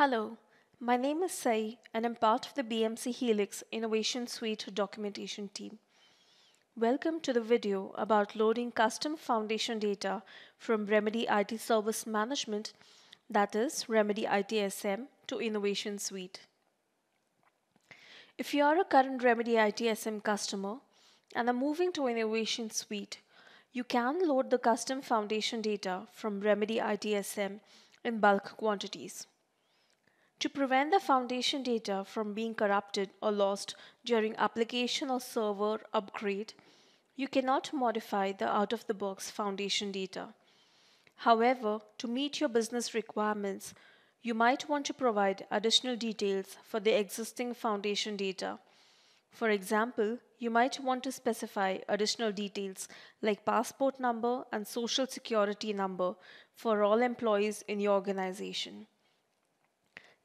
Hello, my name is Sayee and I'm part of the BMC Helix Innovation Suite documentation team. Welcome to the video about loading custom foundation data from Remedy IT Service Management, that is Remedy ITSM, to Innovation Suite. If you are a current Remedy ITSM customer and are moving to Innovation Suite, you can load the custom foundation data from Remedy ITSM in bulk quantities. To prevent the foundation data from being corrupted or lost during application or server upgrade, you cannot modify the out-of-the-box foundation data. However, to meet your business requirements, you might want to provide additional details for the existing foundation data. For example, you might want to specify additional details like passport number and social security number for all employees in your organization.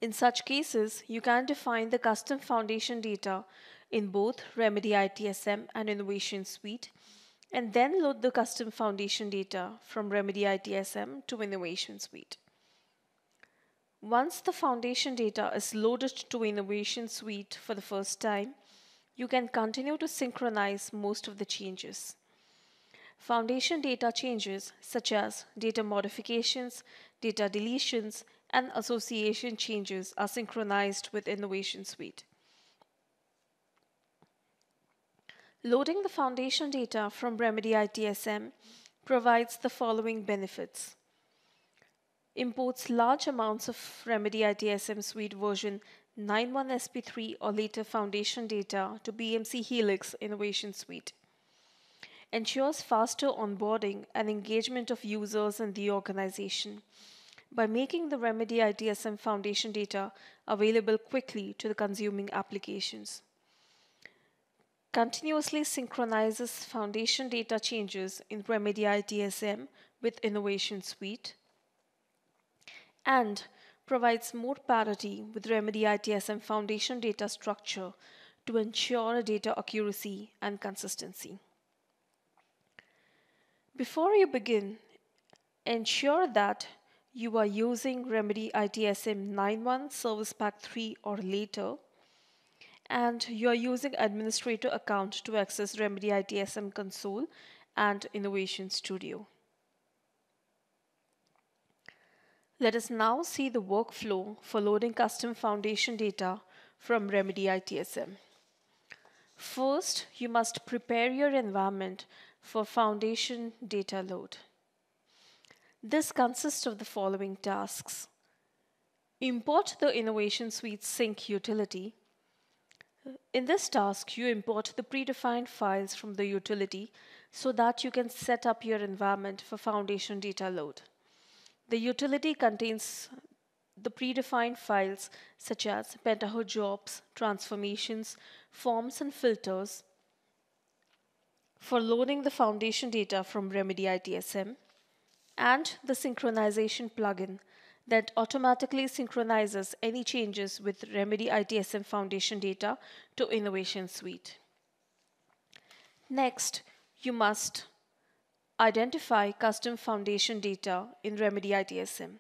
In such cases, you can define the custom foundation data in both Remedy ITSM and Innovation Suite, and then load the custom foundation data from Remedy ITSM to Innovation Suite. Once the foundation data is loaded to Innovation Suite for the first time, you can continue to synchronize most of the changes. Foundation data changes such as data modifications, data deletions, and association changes are synchronized with Innovation Suite. Loading the foundation data from Remedy ITSM provides the following benefits. Imports large amounts of Remedy ITSM Suite version 9.1 SP3 or later foundation data to BMC Helix Innovation Suite. Ensures faster onboarding and engagement of users in the organization by making the Remedy ITSM foundation data available quickly to the consuming applications. Continuously synchronizes foundation data changes in Remedy ITSM with Innovation Suite and provides more parity with Remedy ITSM foundation data structure to ensure data accuracy and consistency. Before you begin, ensure that you are using Remedy ITSM 9.1 Service Pack 3 or later, and you are using administrator account to access Remedy ITSM console and Innovation Studio. Let us now see the workflow for loading custom foundation data from Remedy ITSM. First, you must prepare your environment for foundation data load. This consists of the following tasks. Import the Innovation Suite Sync utility. In this task, you import the predefined files from the utility so that you can set up your environment for foundation data load. The utility contains the predefined files such as Pentaho jobs, transformations, forms, and filters for loading the foundation data from Remedy ITSM, and the synchronization plugin that automatically synchronizes any changes with Remedy ITSM foundation data to Innovation Suite. Next, you must Identify custom foundation data in Remedy ITSM.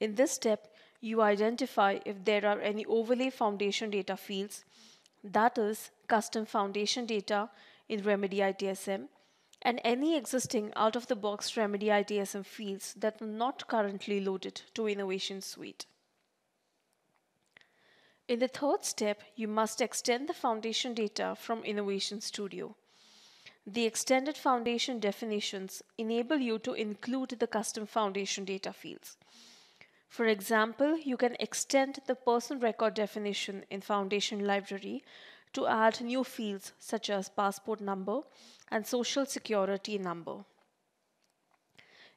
In this step, you identify if there are any overlay foundation data fields, that is, custom foundation data in Remedy ITSM, and any existing out-of-the-box Remedy ITSM fields that are not currently loaded to Innovation Suite. In the third step, you must extend the foundation data from Innovation Studio. The extended foundation definitions enable you to include the custom foundation data fields. For example, you can extend the person record definition in Foundation Library to add new fields such as passport number and social security number.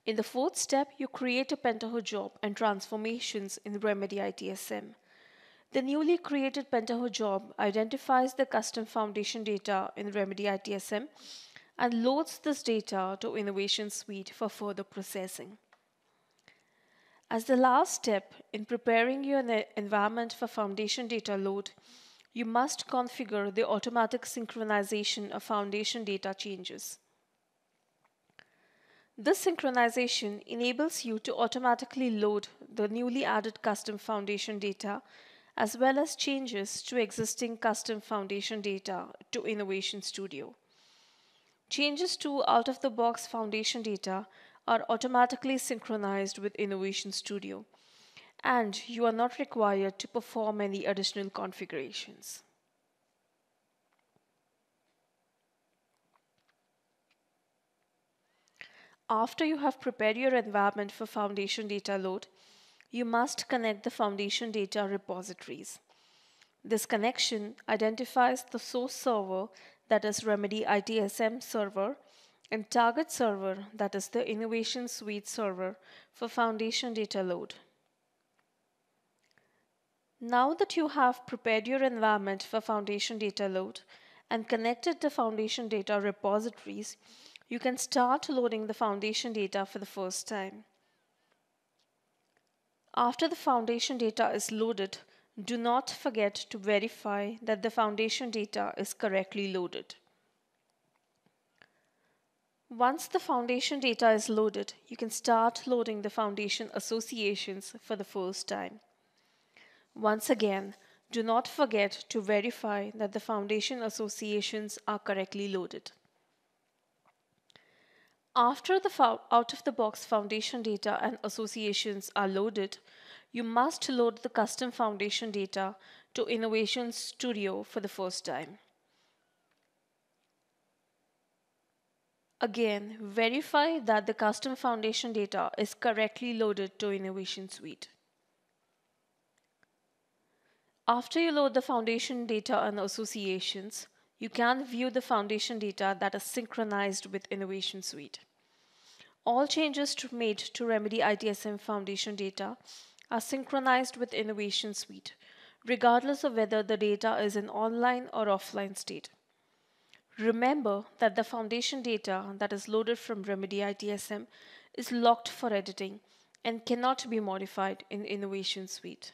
In the fourth step, you create a Pentaho job and transformations in Remedy ITSM. The newly created Pentaho job identifies the custom foundation data in Remedy ITSM and loads this data to Innovation Suite for further processing. As the last step in preparing your environment for foundation data load, you must configure the automatic synchronization of foundation data changes. This synchronization enables you to automatically load the newly added custom foundation data as well as changes to existing custom foundation data to Innovation Studio. Changes to out-of-the-box foundation data are automatically synchronized with Innovation Studio, and you are not required to perform any additional configurations. After you have prepared your environment for foundation data load, you must connect the foundation data repositories. This connection identifies the source server that is Remedy ITSM server and target server that is the Innovation Suite server for foundation data load. Now that you have prepared your environment for foundation data load and connected the foundation data repositories, you can start loading the foundation data for the first time. After the foundation data is loaded, do not forget to verify that the foundation data is correctly loaded. Once the foundation data is loaded, you can start loading the foundation associations for the first time. Once again, do not forget to verify that the foundation associations are correctly loaded. After the out-of-the-box foundation data and associations are loaded, you must load the custom foundation data to Innovation Studio for the first time. Again, verify that the custom foundation data is correctly loaded to Innovation Suite. After you load the foundation data and associations, you can view the foundation data that is synchronized with Innovation Suite. All changes made to Remedy ITSM Foundation data are synchronized with Innovation Suite, regardless of whether the data is in online or offline state. Remember that the foundation data that is loaded from Remedy ITSM is locked for editing and cannot be modified in Innovation Suite.